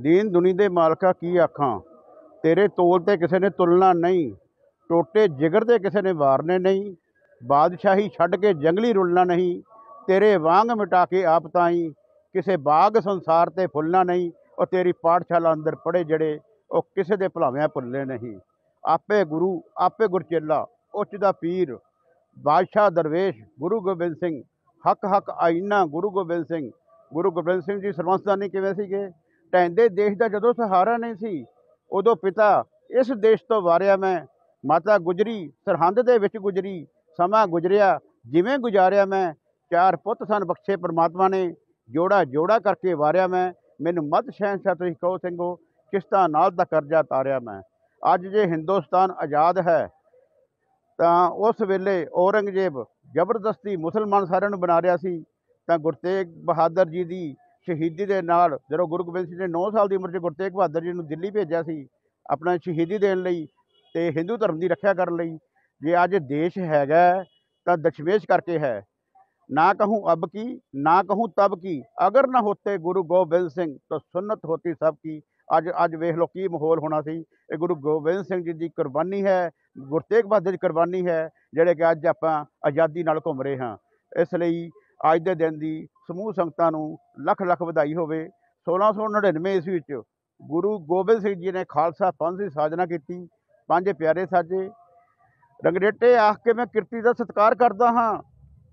ਦੀਨ ਦੁਨੀ ਦੇ ਮਾਲਕਾ ਕੀ ਆਖਾਂ? ਤੇਰੇ ਤੋਲ ਤੇ ਕਿਸੇ ਨੇ ਤੁਲਨਾ ਨਹੀਂ, ਟੋਟੇ ਜਿਗਰ ਤੇ ਕਿਸੇ ਨੇ ਵਾਰਨੇ ਨਹੀਂ, ਬਾਦਸ਼ਾਹੀ ਛੱਡ ਕੇ ਜੰਗਲੀ ਰੁਲਣਾ ਨਹੀਂ, ਤੇਰੇ ਵਾਂਗ ਮਿਟਾ ਕੇ ਆਪ ਤਾਈ, ਕਿਸੇ ਬਾਗ ਸੰਸਾਰ ਤੇ ਫੁੱਲਣਾ ਨਹੀਂ, ਉਹ ਤੇਰੀ ਪਾਠਸ਼ਾਲਾ ਅੰਦਰ ਪੜੇ ਜਿਹੜੇ, ਉਹ ਕਿਸੇ ਦੇ ਭਲਾਵਿਆਂ ਭੁੱਲੇ ਨਹੀਂ। ਆਪੇ ਗੁਰੂ, ਆਪੇ ਗੁਰਚੇਲਾ ਉੱਚ ਦਾ ਪੀਰ, ਬਾਦਸ਼ਾਹ ਦਰਵੇਸ਼, ਗੁਰੂ ਗੋਬਿੰਦ ਸਿੰਘ ਹੱਕ ਹੱਕ ਆਈਨਾ ਗੁਰੂ ਗੋਬਿੰਦ ਸਿੰਘ। ਗੁਰੂ ਗੋਬਿੰਦ ਸਿੰਘ ਜੀ ਸਰਵੰਸਦਾਨੀ ਕਿਵੇਂ ਸੀਗੇ? ਟੈਂਦੇ ਦੇਸ਼ ਦਾ ਜਦੋਂ ਸਹਾਰਾ ਨਹੀਂ ਸੀ, ਉਦੋਂ ਪਿਤਾ ਇਸ ਦੇਸ਼ ਤੋਂ ਵਾਰਿਆ ਮੈਂ। ਮਾਤਾ ਗੁਜਰੀ, ਸਰਹੰਦ ਦੇ ਵਿੱਚ ਗੁਜਰੀ, ਸਮਾਂ ਗੁਜਰਿਆ, ਜਿਵੇਂ ਗੁਜ਼ਾਰਿਆ ਮੈਂ। ਚਾਰ ਪੁੱਤ ਸਨ ਬਖਸ਼ੇ ਪ੍ਰਮਾਤਮਾ ਨੇ, ਜੋੜਾ ਜੋੜਾ ਕਰਕੇ ਵਾਰਿਆ ਮੈਂ। ਮੈਨੂੰ ਮਤ ਸ਼ਹਿਨਸ਼ਾਹ ਤੁਸੀਂ ਕਹੋ ਸਿੰਘੋ, ਕਿਸ਼ਤਾਂ ਨਾਲ ਦਾ ਕਰਜ਼ਾ ਤਾਰਿਆ ਮੈਂ। ਅੱਜ ਜੇ ਹਿੰਦੁਸਤਾਨ ਆਜ਼ਾਦ ਹੈ, ਤਾਂ ਉਸ ਵੇਲੇ ਔਰੰਗਜ਼ੇਬ ਜ਼ਬਰਦਸਤੀ ਮੁਸਲਮਾਨ ਸਾਰਿਆਂ ਨੂੰ ਬਣਾ ਰਿਹਾ ਸੀ। ਤਾਂ ਗੁਰਤੇਗ ਬਹਾਦਰ ਜੀ ਦੀ ਸ਼ਹੀਦੀ ਦੇ ਨਾਲ, ਜਦੋਂ ਗੁਰੂ ਗੋਬਿੰਦ ਸਿੰਘ ਨੇ 9 ਸਾਲ ਦੀ ਉਮਰ 'ਚ ਗੁਰੂ ਤੇਗ ਬਹਾਦਰ ਜੀ ਨੂੰ ਦਿੱਲੀ ਭੇਜਿਆ ਸੀ, ਆਪਣਾ ਸ਼ਹੀਦੀ ਦੇਣ ਲਈ ਤੇ ਹਿੰਦੂ ਧਰਮ ਦੀ ਰੱਖਿਆ ਕਰਨ ਲਈ, ਜੇ ਅੱਜ ਦੇਸ਼ ਹੈਗਾ ਤਾਂ ਦਸ਼ਮੇਸ਼ ਕਰਕੇ ਹੈ। ਨਾ ਕਹੂੰ ਅਬ ਕੀ, ਨਾ ਕਹੂੰ ਤਬ ਕੀ, ਅਗਰ ਨਾ ਹੋਤੇ ਗੁਰੂ ਗੋਬਿੰਦ ਸਿੰਘ, ਤਾਂ ਸੁਨਨਤ ਹੋਤੀ ਸਭ ਕੀ। ਅੱਜ ਅੱਜ ਵੇਖ ਲਓ ਕੀ ਮਾਹੌਲ ਹੋਣਾ ਸੀ। ਇਹ ਗੁਰੂ ਗੋਬਿੰਦ ਸਿੰਘ ਜੀ ਦੀ ਕੁਰਬਾਨੀ ਹੈ ਗੁਰੂ ਤੇਗ ਬਹਾਦਰ ਦੀ ਕੁਰਬਾਨੀ ਹੈ, ਜਿਹੜੇ ਕਿ ਅੱਜ ਆਪਾਂ ਆਜ਼ਾਦੀ ਨਾਲ ਘੁੰਮ ਰਹੇ ਹਾਂ। ਇਸ ਲਈ ਅੱਜ ਦੇ ਦਿਨ ਦੀ ਸਮੂਹ ਸੰਗਤਾਂ ਨੂੰ ਲੱਖ ਲੱਖ ਵਧਾਈ ਹੋਵੇ। 1699 ਈਸਵੀ ਵਿੱਚ ਗੁਰੂ ਗੋਬਿੰਦ ਸਿੰਘ ਜੀ ਨੇ ਖਾਲਸਾ ਪੰਥ ਦੀ ਸਾਜਨਾ ਕੀਤੀ। ਪੰਜ ਪਿਆਰੇ ਸਾਜੇ। ਰੰਗਰੇਟੇ ਆਖ ਕੇ ਮੈਂ ਕਿਰਤੀ ਦਾ ਸਤਿਕਾਰ ਕਰਦਾ ਹਾਂ,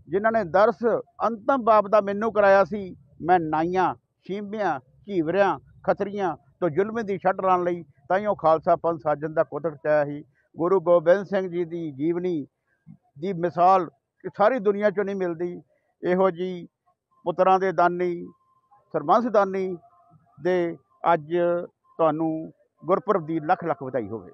ਜਿਨ੍ਹਾਂ ਨੇ ਦਰਸ ਅੰਤਮ ਬਾਪ ਦਾ ਮੈਨੂੰ ਕਰਾਇਆ ਸੀ। ਮੈਂ ਨਾਈਆਂ, ਛੀਂਬਿਆਂ ਝੀਵਰਿਆਂ ਖਤਰੀਆਂ ਤੋਂ ਜ਼ੁਲਮ ਦੀ ਛੱਡ ਲਾਉਣ ਲਈ ਤਾਂ ਹੀ ਉਹ ਖਾਲਸਾ ਪੰਥ ਸਾਜਨ ਦਾ ਕੁਦਰਤ ਚਾਇਆ ਸੀ। ਗੁਰੂ ਗੋਬਿੰਦ ਸਿੰਘ ਜੀ ਦੀ ਜੀਵਨੀ ਦੀ ਮਿਸਾਲ ਸਾਰੀ ਦੁਨੀਆ 'ਚੋਂ ਨਹੀਂ ਮਿਲਦੀ। ਇਹੋ ਜੀ ਪੁੱਤਰਾਂ ਦੇ ਦਾਨੀ ਸਰਬੰਸ ਦਾਨੀ ਦੇ ਅੱਜ ਤੁਹਾਨੂੰ ਗੁਰਪੁਰਬ ਦੀ ਲੱਖ ਲੱਖ ਵਧਾਈ ਹੋਵੇ।